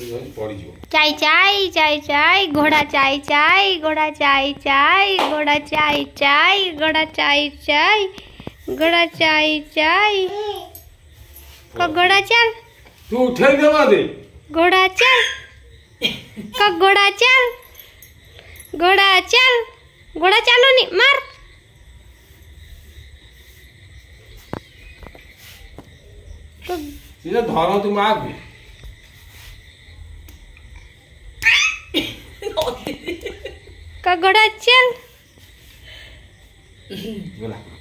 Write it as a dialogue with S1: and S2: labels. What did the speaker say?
S1: चाय
S2: चाय चाय चाय घोड़ा चाय चाय घोड़ा चाय चाय घोड़ा चाय चाय घोड़ा चाय चाय घोड़ा चाय चाय घोड़ा चल
S1: तू उठे दे
S2: घोड़ा चल घोड़ा चल घोड़ा चल घोड़ा चलो नहीं मार तो
S1: धरो तुम आग में
S2: का गडा चल
S1: बोला